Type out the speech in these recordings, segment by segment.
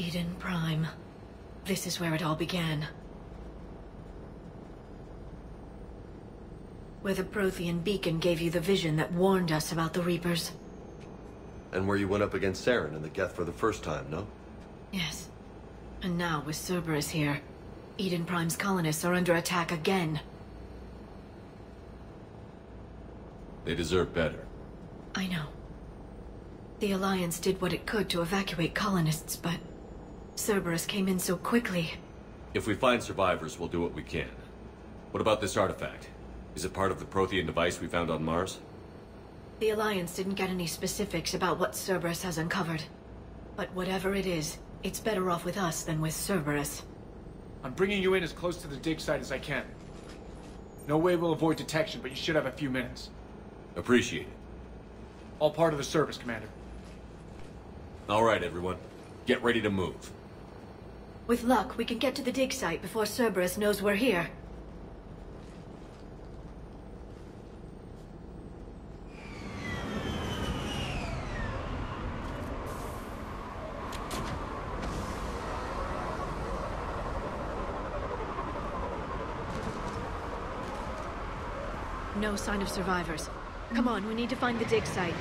Eden Prime. This is where it all began. Where the Prothean beacon gave you the vision that warned us about the Reapers. And where you went up against Saren and the Geth for the first time, no? Yes. And now, with Cerberus here, Eden Prime's colonists are under attack again. They deserve better. I know. The Alliance did what it could to evacuate colonists, but... Cerberus came in so quickly. If we find survivors, we'll do what we can. What about this artifact? Is it part of the Prothean device we found on Mars? The Alliance didn't get any specifics about what Cerberus has uncovered. But whatever it is, it's better off with us than with Cerberus. I'm bringing you in as close to the dig site as I can. No way we'll avoid detection, but you should have a few minutes. Appreciate it. All part of the service, Commander. All right, everyone. Get ready to move. With luck, we can get to the dig site before Cerberus knows we're here. No sign of survivors. Come on, we need to find the dig site.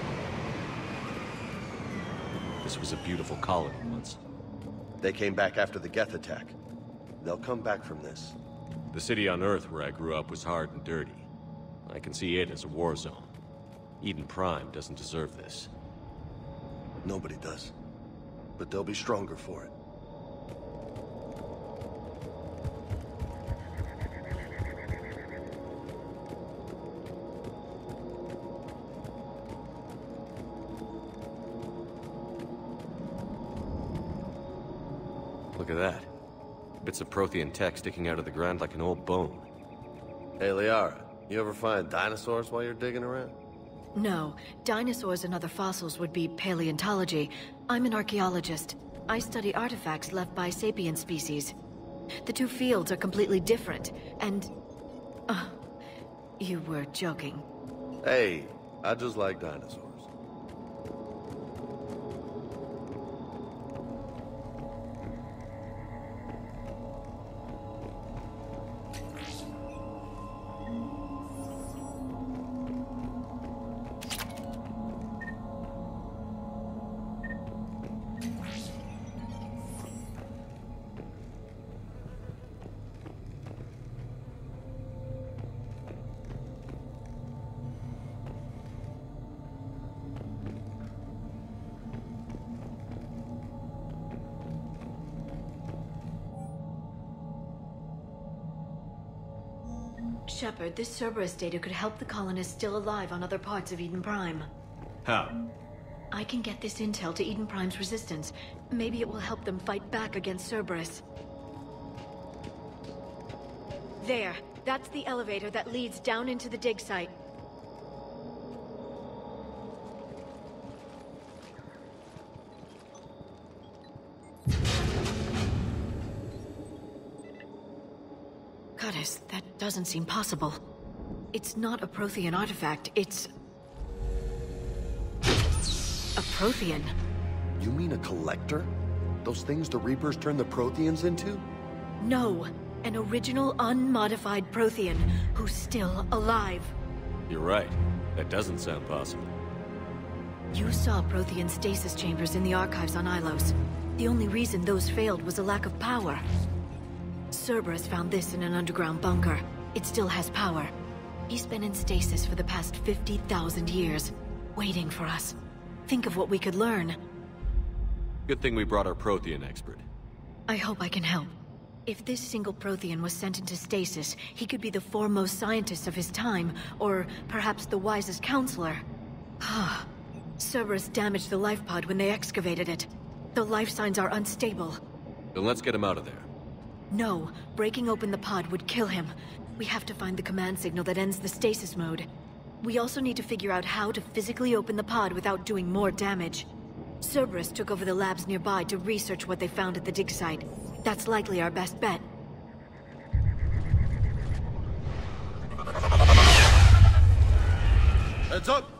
This was a beautiful colony once. They came back after the Geth attack. They'll come back from this. The city on Earth where I grew up was hard and dirty. I can see it as a war zone. Eden Prime doesn't deserve this. Nobody does. But they'll be stronger for it. Look at that. Bits of Prothean tech sticking out of the ground like an old bone. Hey, Liara, you ever find dinosaurs while you're digging around? No, dinosaurs and other fossils would be paleontology. I'm an archaeologist. I study artifacts left by sapient species. The two fields are completely different, and... Uh, you were joking. Hey, I just like dinosaurs. This Cerberus data could help the colonists still alive on other parts of Eden Prime. How? I can get this intel to Eden Prime's resistance. Maybe it will help them fight back against Cerberus. There. That's the elevator that leads down into the dig site. Goddess, that doesn't seem possible. It's not a Prothean artifact, it's... A Prothean. You mean a collector? Those things the Reapers turn the Protheans into? No, an original unmodified Prothean who's still alive. You're right. That doesn't sound possible. You saw Prothean stasis chambers in the archives on Ilos. The only reason those failed was a lack of power. Cerberus found this in an underground bunker. It still has power. He's been in stasis for the past 50,000 years, waiting for us. Think of what we could learn. Good thing we brought our Prothean expert. I hope I can help. If this single Prothean was sent into stasis, he could be the foremost scientist of his time, or perhaps the wisest counselor. Ah, Cerberus damaged the life pod when they excavated it. The life signs are unstable. Then let's get him out of there. No, breaking open the pod would kill him. We have to find the command signal that ends the stasis mode. We also need to figure out how to physically open the pod without doing more damage. Cerberus took over the labs nearby to research what they found at the dig site. That's likely our best bet. Heads up!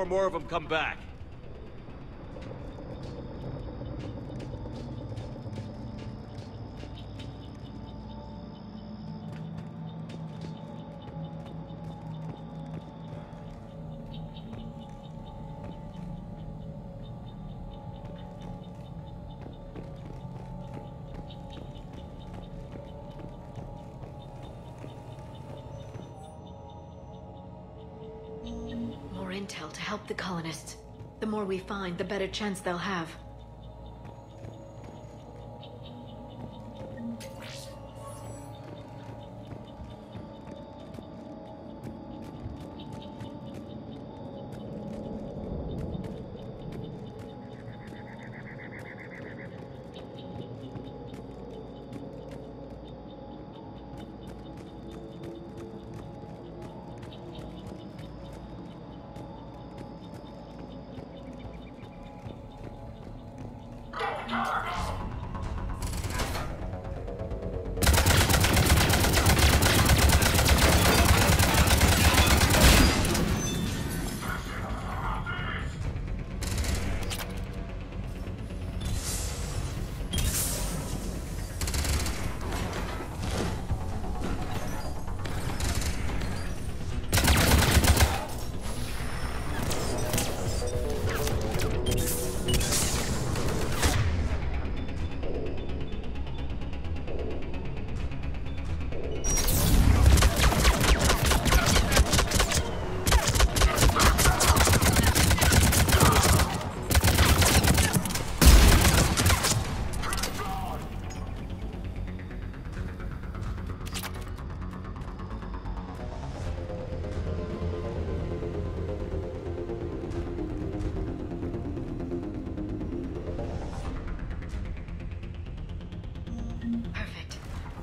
Before more of them come back. Find, the better chance they'll have.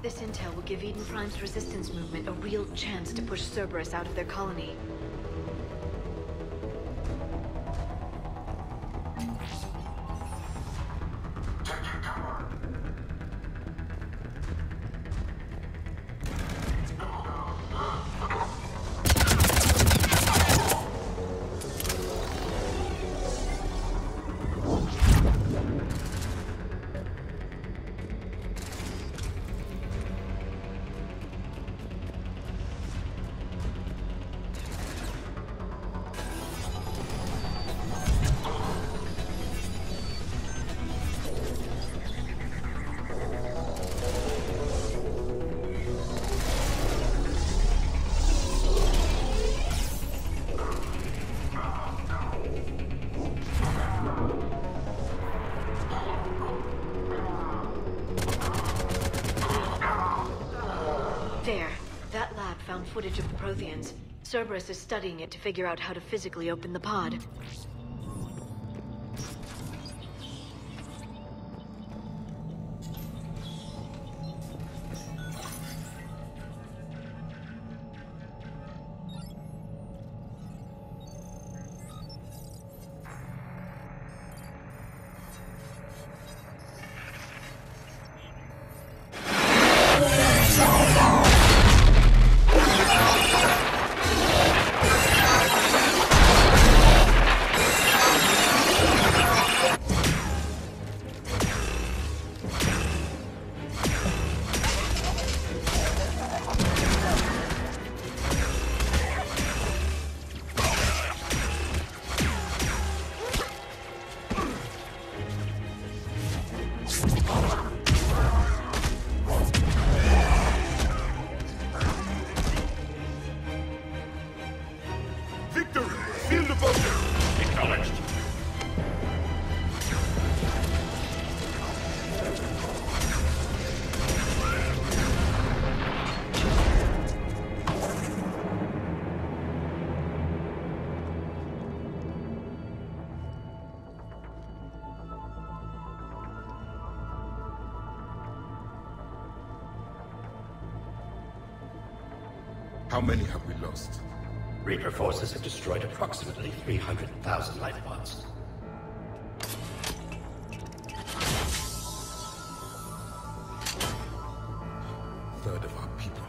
This intel will give Eden Prime's resistance movement a real chance to push Cerberus out of their colony. Cerberus is studying it to figure out how to physically open the pod. How many have we lost? Reaper forces have destroyed approximately 300,000 life pods. Third of our people.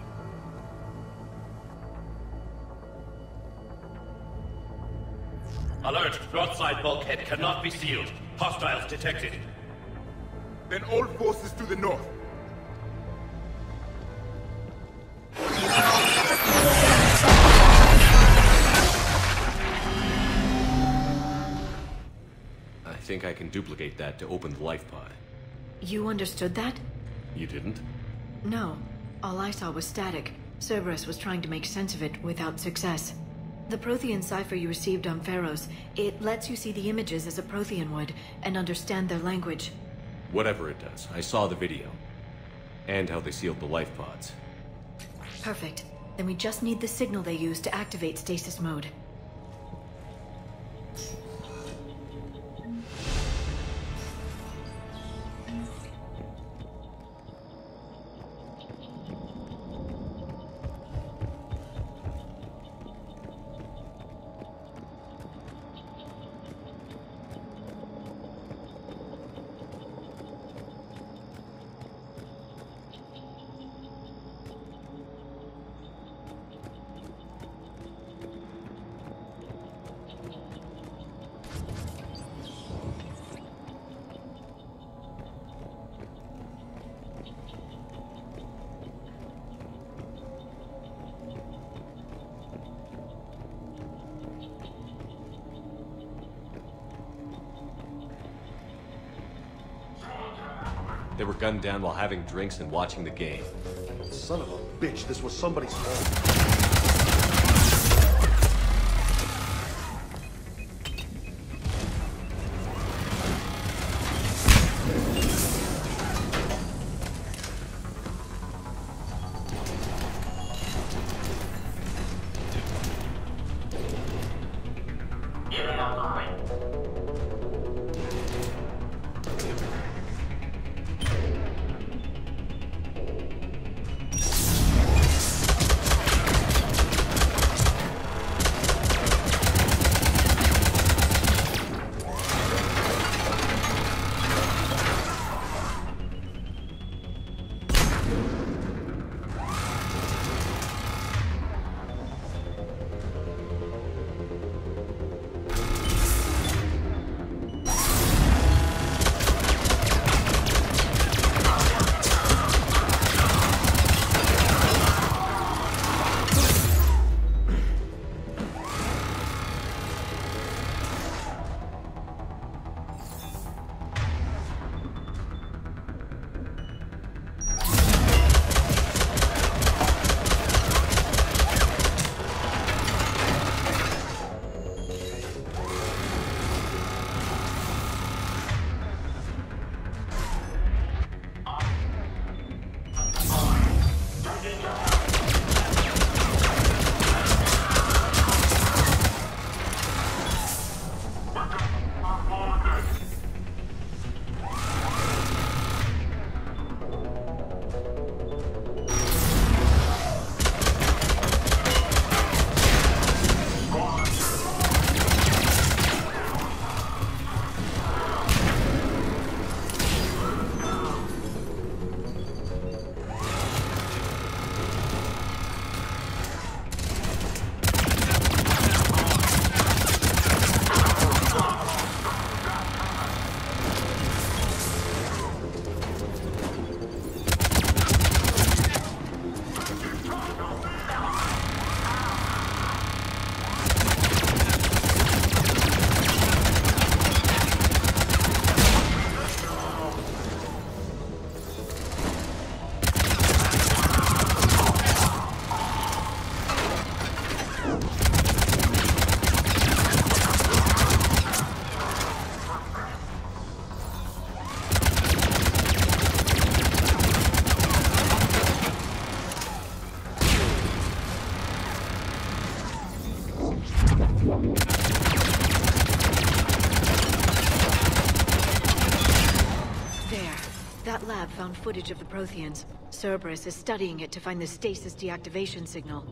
Alert! Northside bulkhead cannot be sealed. Hostiles detected. Then all forces to the north. Can duplicate that to open the life pod. You understood that? You didn't? No. All I saw was static. Cerberus was trying to make sense of it without success. The Prothean cipher you received on Feros, it lets you see the images as a Prothean would, and understand their language. Whatever it does, I saw the video. And how they sealed the life pods. Perfect. Then we just need the signal they use to activate stasis mode. They were gunned down while having drinks and watching the game. Son of a bitch, this was somebody's fault. There. That lab found footage of the Protheans. Cerberus is studying it to find the stasis deactivation signal.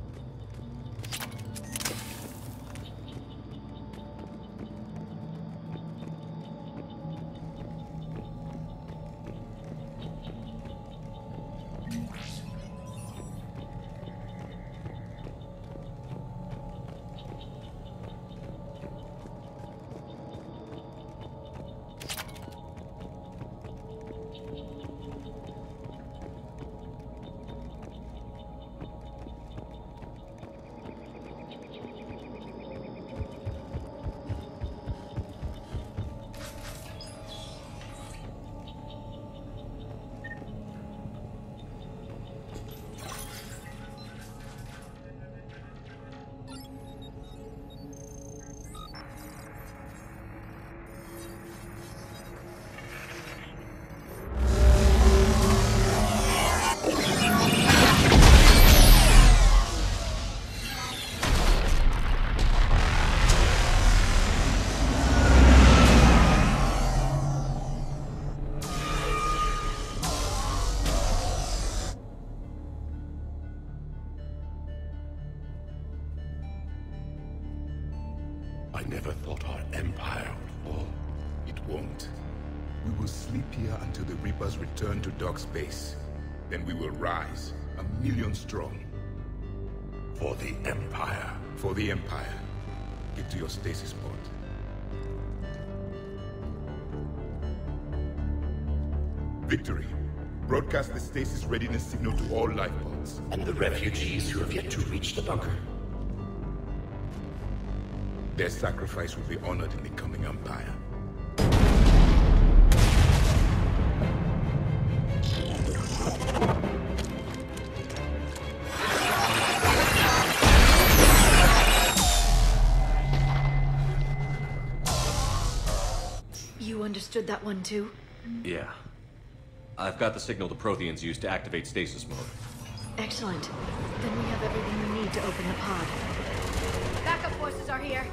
Million strong. For the Empire. For the Empire. Get to your stasis pod. Victory. Broadcast the stasis readiness signal to all life pods. And the refugees who have yet to reach the bunker. Their sacrifice will be honored in the coming Empire. One too? Yeah. I've got the signal the Protheans use to activate stasis mode. Excellent. Then we have everything we need to open the pod. Backup forces are here.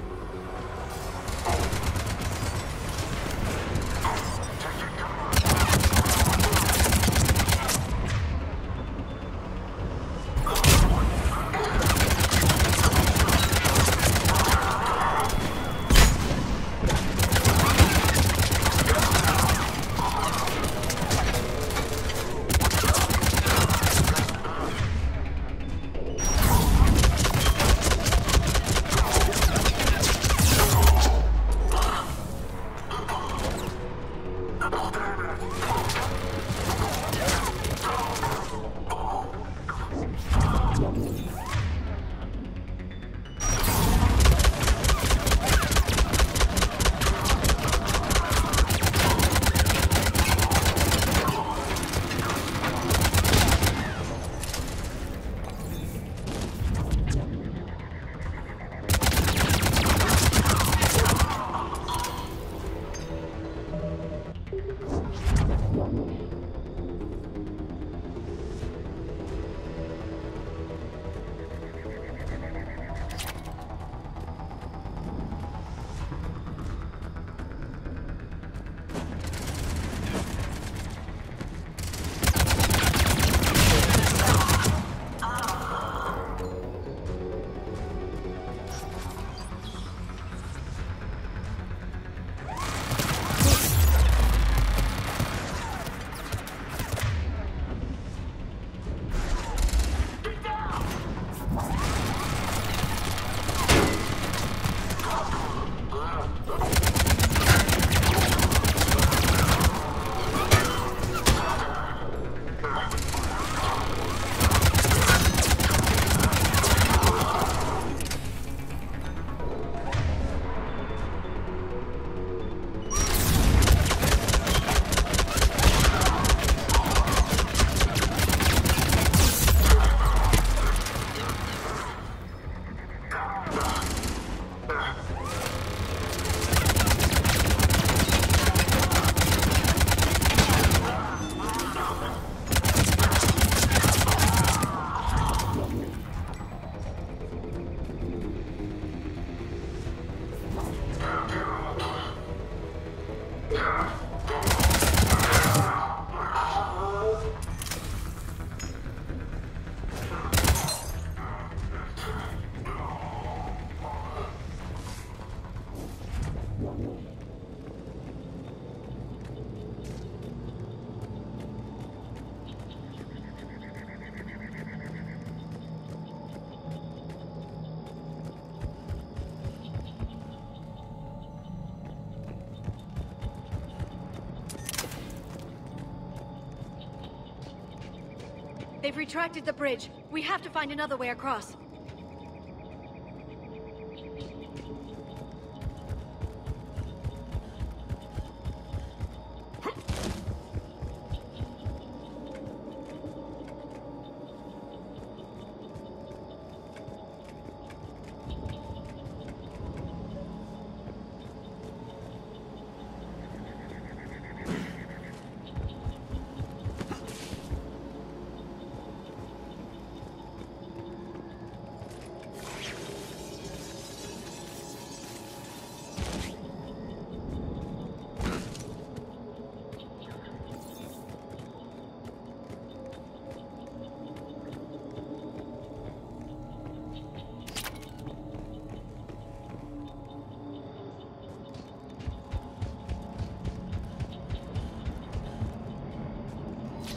They've retracted the bridge. We have to find another way across.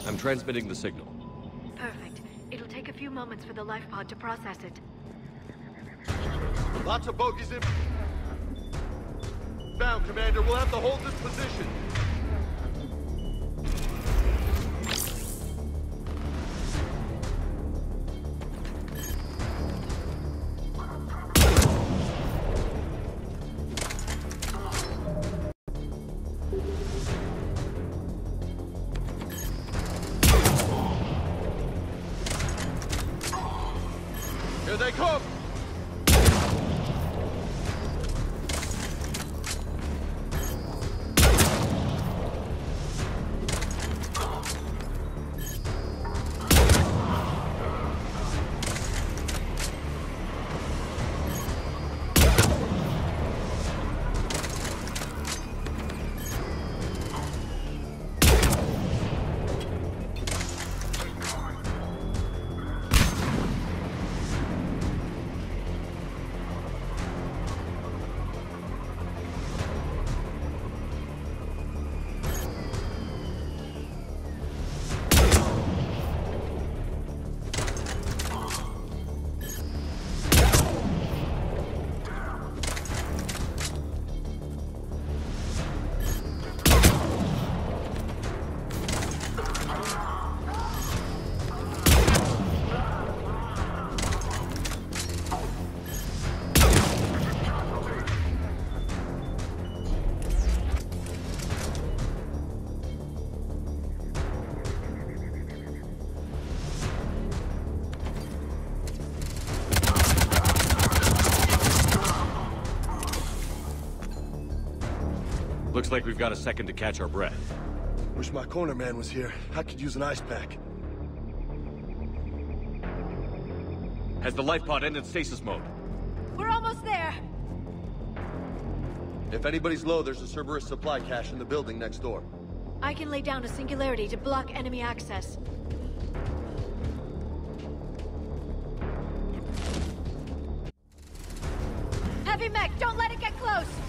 I'm transmitting the signal. Perfect. It'll take a few moments for the life pod to process it. Lots of bogies in... Bound, Commander. We'll have to hold this position. Looks like we've got a second to catch our breath. Wish my corner man was here. I could use an ice pack. Has the life pod ended stasis mode? We're almost there! If anybody's low, there's a Cerberus supply cache in the building next door. I can lay down a singularity to block enemy access. Heavy mech, don't let it get close!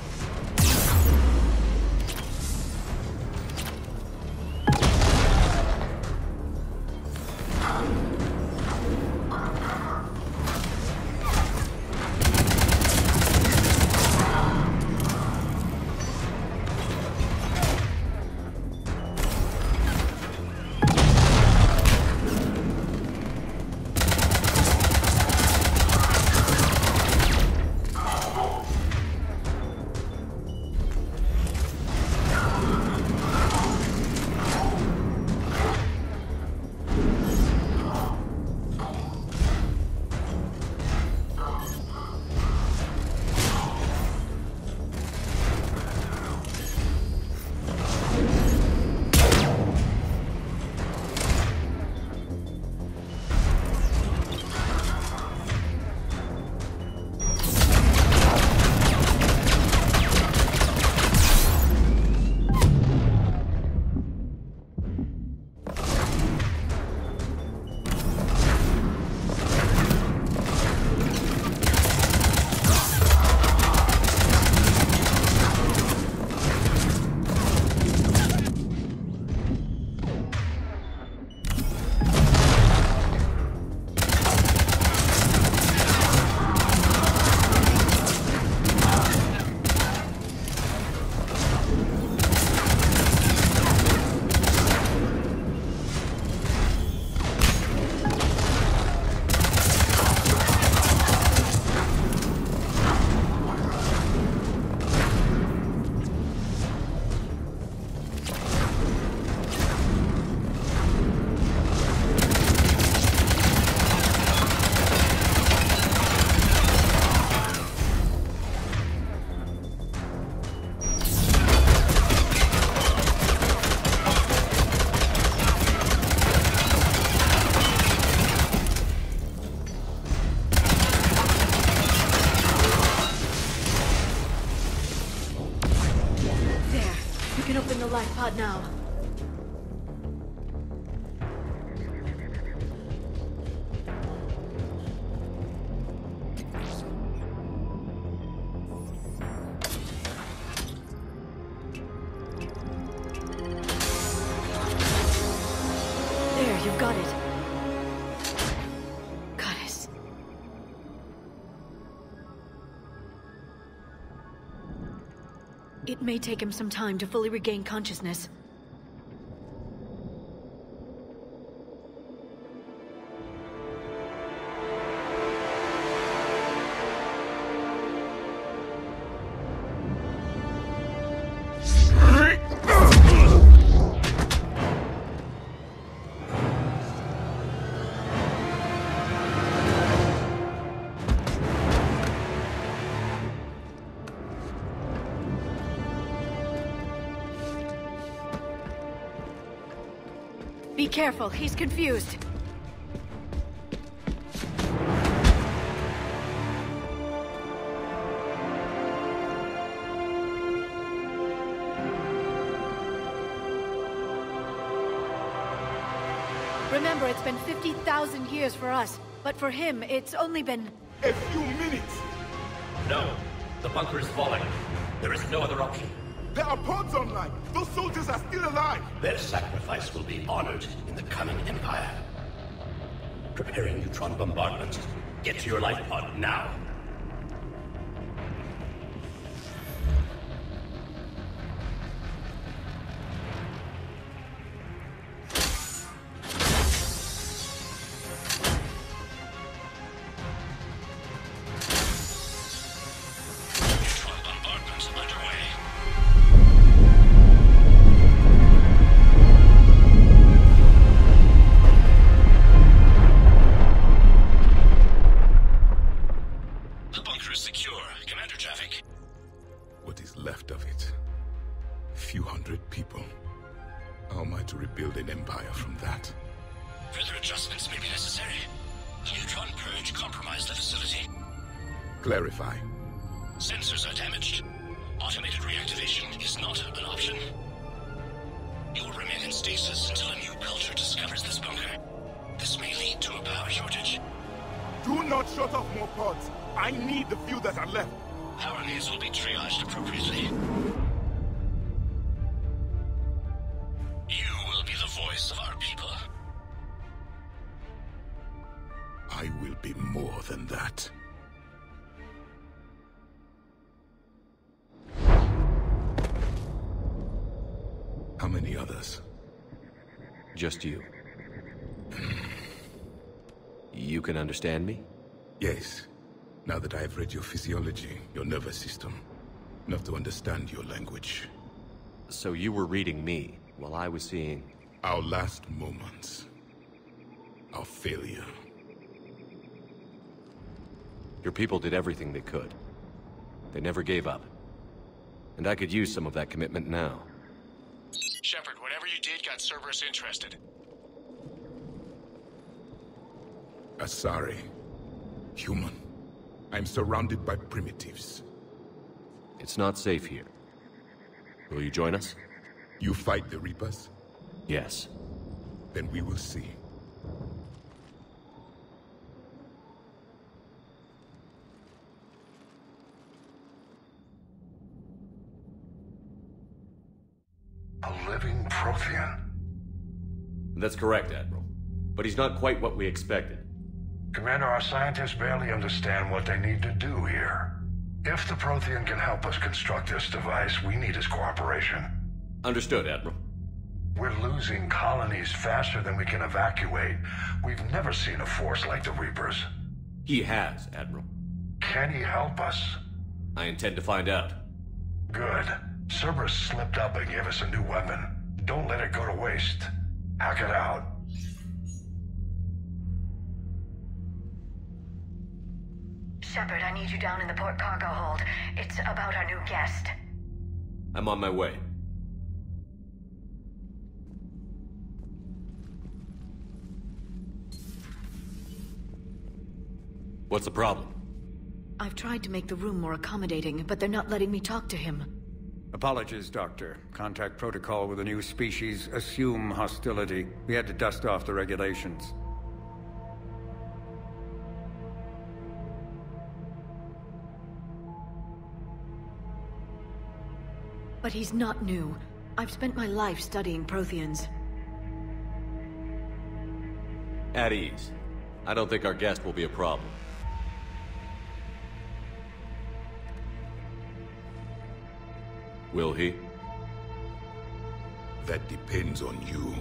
But now. May take him some time to fully regain consciousness. Be careful, he's confused. Remember, it's been 50,000 years for us, but for him, it's only been... A few minutes! No. The bunker is falling. There is no other option. There are pods online! Those soldiers are still alive! Their sacrifice will be honored in the coming Empire. Preparing neutron bombardment. Get to your life pod now. Clarify. Sensors are damaged. Automated reactivation is not an option. You will remain in stasis until a new culture discovers this bunker. This may lead to a power shortage. Do not shut off more pods! I need the few that are left! Power needs will be triaged appropriately. Understand me? Yes. Now that I have read your physiology, your nervous system, enough to understand your language. So you were reading me, while I was seeing... Our last moments. Our failure. Your people did everything they could. They never gave up. And I could use some of that commitment now. Shepard, whatever you did got Cerberus interested. Asari. Human. I'm surrounded by primitives. It's not safe here. Will you join us? You fight the Reapers? Yes. Then we will see. A living Prothean. That's correct, Admiral. But he's not quite what we expected. Commander, our scientists barely understand what they need to do here. If the Prothean can help us construct this device, we need his cooperation. Understood, Admiral. We're losing colonies faster than we can evacuate. We've never seen a force like the Reapers. He has, Admiral. Can he help us? I intend to find out. Good. Cerberus slipped up and gave us a new weapon. Don't let it go to waste. Hack it out. Shepard, I need you down in the port cargo hold. It's about our new guest. I'm on my way. What's the problem? I've tried to make the room more accommodating, but they're not letting me talk to him. Apologies, Doctor. Contact protocol with a new species. Assume hostility. We had to dust off the regulations. But he's not new. I've spent my life studying Protheans. At ease. I don't think our guest will be a problem. Will he? That depends on you.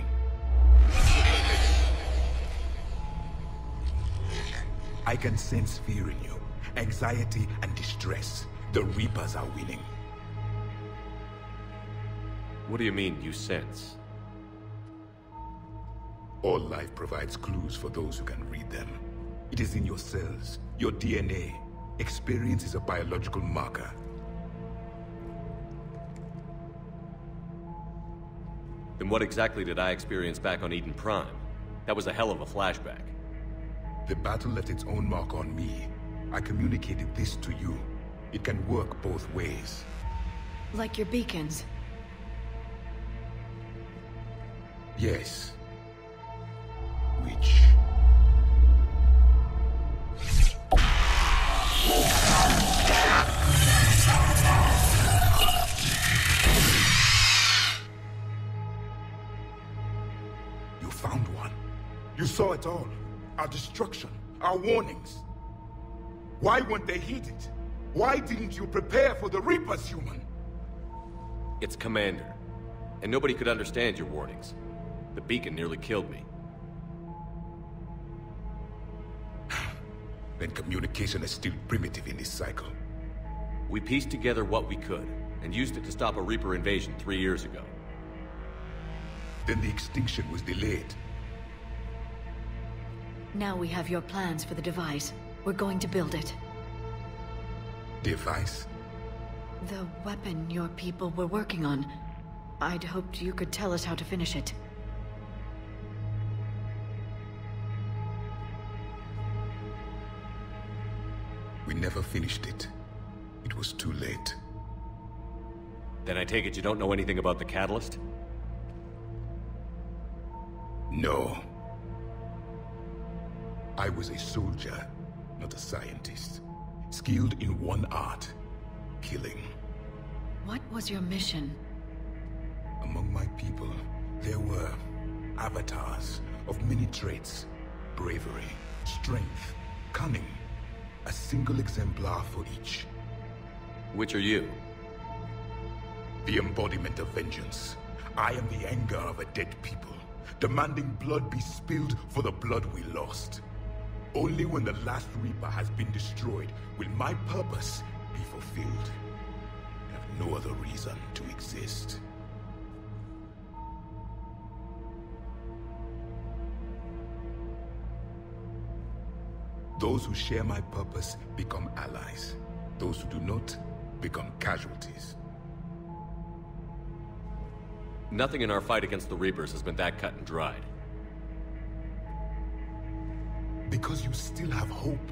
I can sense fear in you, anxiety and distress. The Reapers are winning. What do you mean, you sense? All life provides clues for those who can read them. It is in your cells, your DNA. Experience is a biological marker. Then what exactly did I experience back on Eden Prime? That was a hell of a flashback. The battle left its own mark on me. I communicated this to you. It can work both ways. Like your beacons. Yes. Which... You found one. You saw it all. Our destruction, our warnings. Why weren't they heeded? Why didn't you prepare for the Reapers, human? It's Commander. And nobody could understand your warnings. The beacon nearly killed me. Then communication is still primitive in this cycle. We pieced together what we could, and used it to stop a Reaper invasion three years ago. Then the extinction was delayed. Now we have your plans for the device. We're going to build it. Device? The weapon your people were working on. I'd hoped you could tell us how to finish it. We never finished it. It was too late. Then I take it you don't know anything about the catalyst? No. I was a soldier, not a scientist. Skilled in one art, killing. What was your mission? Among my people, there were avatars of many traits. Bravery, strength, cunning. A single exemplar for each. Which are you? The embodiment of vengeance. I am the anger of a dead people, demanding blood be spilled for the blood we lost. Only when the last Reaper has been destroyed will my purpose be fulfilled. I have no other reason to exist. Those who share my purpose become allies. Those who do not become casualties. Nothing in our fight against the Reapers has been that cut and dried. Because you still have hope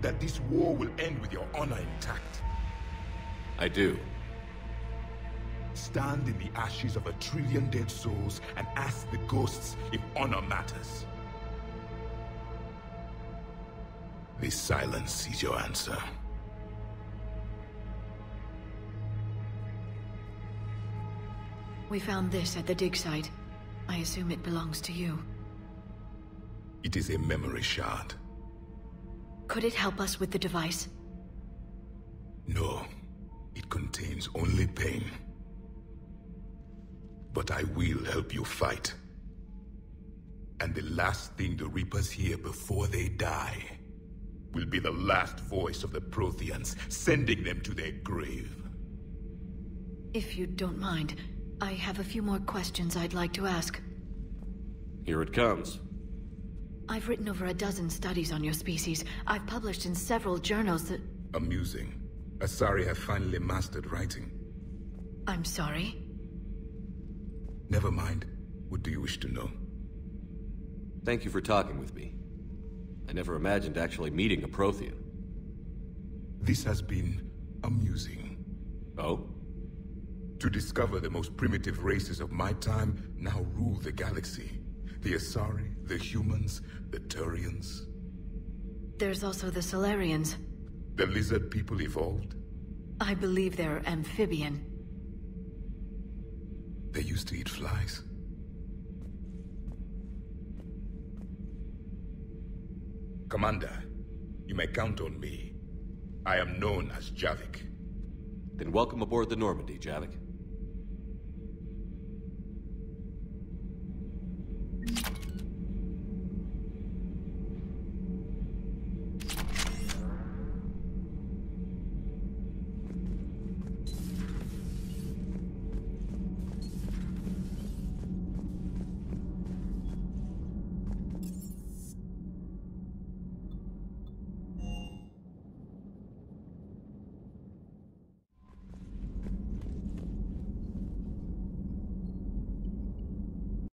that this war will end with your honor intact. I do. Stand in the ashes of a trillion dead souls and ask the ghosts if honor matters. This silence is your answer. We found this at the dig site. I assume it belongs to you. It is a memory shard. Could it help us with the device? No, it contains only pain. But I will help you fight. And the last thing the Reapers hear before they die will be the last voice of the Protheans, sending them to their grave. If you don't mind, I have a few more questions I'd like to ask. Here it comes. I've written over a dozen studies on your species. I've published in several journals that... Amusing. Asari have finally mastered writing. I'm sorry? Never mind. What do you wish to know? Thank you for talking with me. I never imagined actually meeting a Prothean. This has been amusing. Oh? To discover the most primitive races of my time now rule the galaxy. The Asari, the humans, the Turians. There's also the Salarians. The lizard people evolved? I believe they're amphibian. They used to eat flies. Commander, you may count on me. I am known as Javik. Then welcome aboard the Normandy, Javik.